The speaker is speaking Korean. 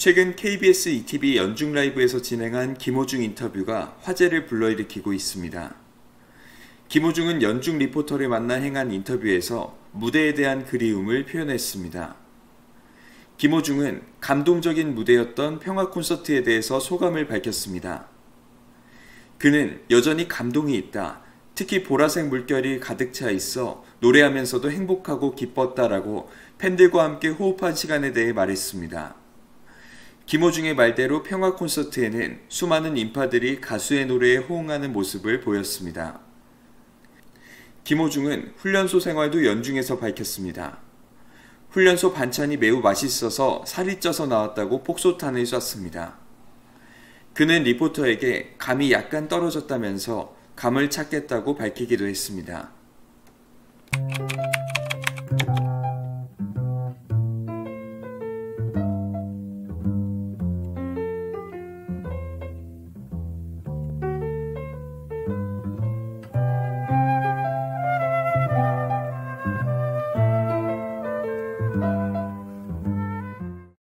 최근 KBS ETV 연중 라이브에서 진행한 김호중 인터뷰가 화제를 불러일으키고 있습니다. 김호중은 연중 리포터를 만나 행한 인터뷰에서 무대에 대한 그리움을 표현했습니다. 김호중은 감동적인 무대였던 평화 콘서트에 대해서 소감을 밝혔습니다. 그는 여전히 감동이 있다. 특히 보라색 물결이 가득 차 있어 노래하면서도 행복하고 기뻤다라고 팬들과 함께 호흡한 시간에 대해 말했습니다. 김호중의 말대로 평화 콘서트에는 수많은 인파들이 가수의 노래에 호응하는 모습을 보였습니다. 김호중은 훈련소 생활도 연중에서 밝혔습니다. 훈련소 반찬이 매우 맛있어서 살이 쪄서 나왔다고 폭소탄을 쐈습니다. 그는 리포터에게 감이 약간 떨어졌다면서 감을 찾겠다고 밝히기도 했습니다.